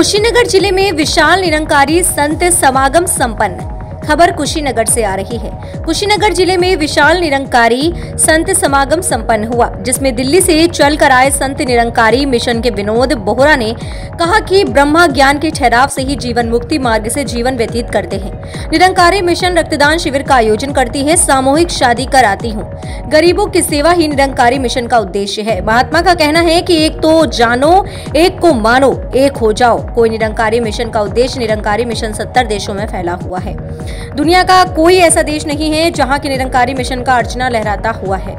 कुशीनगर ज़िले में विशाल निरंकारी संत समागम संपन्न। खबर कुशीनगर से आ रही है। कुशीनगर ज़िले में विशाल निरंकारी संत समागम संपन्न हुआ, जिसमें दिल्ली से चलकर आए संत निरंकारी मिशन के विनोद बोहरा ने कहा कि ब्रह्मा ज्ञान के ठहराव से ही जीवन मुक्ति मार्ग से जीवन व्यतीत करते हैं। निरंकारी मिशन रक्तदान शिविर का आयोजन करती है, सामूहिक शादी कराती हूँ। गरीबों की सेवा ही निरंकारी मिशन का उद्देश्य है। महात्मा का कहना है की एक तो जानो, एक को मानो, एक हो जाओ। कोई निरंकारी मिशन का उद्देश्य निरंकारी मिशन सत्तर देशों में फैला हुआ है। दुनिया का कोई ऐसा देश नहीं है जहाँ की निरंकारी मिशन का अर्चना लहराता हुआ है।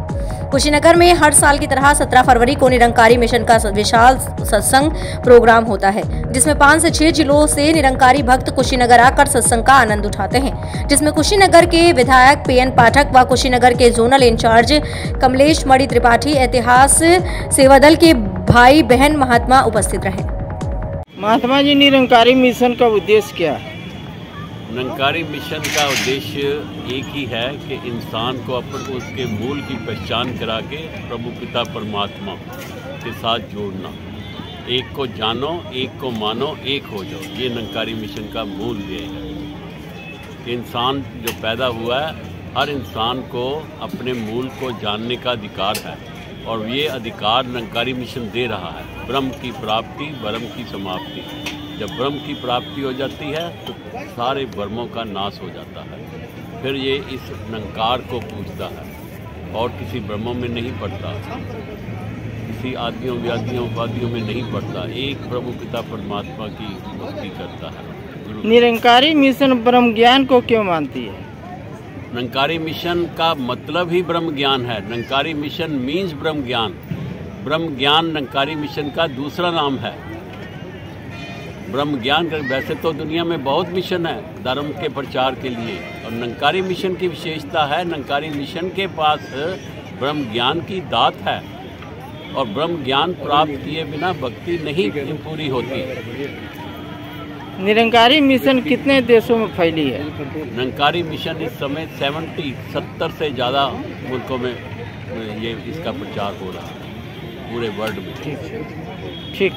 कुशीनगर में हर साल की तरह 17 फरवरी को निरंकारी मिशन का विशाल सत्संग प्रोग्राम होता है, जिसमें पाँच से छह जिलों से निरंकारी भक्त कुशीनगर आकर सत्संग का आनंद उठाते हैं, जिसमें कुशीनगर के विधायक पीएन पाठक व कुशीनगर के जोनल इंचार्ज कमलेश मणि त्रिपाठी, इतिहास सेवा दल के भाई बहन महात्मा उपस्थित रहे। महात्मा जी, निरंकारी मिशन का उद्देश्य क्या है? निरंकारी मिशन का उद्देश्य एक ही है कि इंसान को अपन उसके मूल की पहचान करा के प्रभु पिता परमात्मा के साथ जोड़ना। एक को जानो, एक को मानो, एक हो जाओ। ये निरंकारी मिशन का मूल ध्येय है। कि इंसान जो पैदा हुआ है, हर इंसान को अपने मूल को जानने का अधिकार है और ये अधिकार निरंकारी मिशन दे रहा है। ब्रह्म की प्राप्ति ब्रह्म की समाप्ति। जब ब्रह्म की प्राप्ति हो जाती है तो सारे ब्रह्मों का नाश हो जाता है। फिर ये इस नंकार को पूछता है और किसी ब्रह्मों में नहीं पड़ता। किसी आदियों व्याधियों उपाधियों में नहीं पड़ता। एक प्रभु पिता परमात्मा की भक्ति करता है। निरंकारी मिशन ब्रह्म ज्ञान को क्यों मानती है? नंकारी मिशन का मतलब ही ब्रह्म ज्ञान है। नंकारी मिशन मीन्स ब्रह्म ज्ञान। ब्रह्म ज्ञान नंकारी मिशन का दूसरा नाम है। ब्रह्म ज्ञान का वैसे तो दुनिया में बहुत मिशन है धर्म के प्रचार के लिए। और नंकारी मिशन की विशेषता है नंकारी मिशन के पास ब्रह्म ज्ञान की दात है। और ब्रह्म ज्ञान प्राप्त किए बिना भक्ति नहीं पूरी होती? निरंकारी मिशन कितने देशों में फैली है? निरंकारी मिशन इस समय 70 70 से ज़्यादा मुल्कों में ये इसका प्रचार हो रहा है पूरे वर्ल्ड में। ठीक।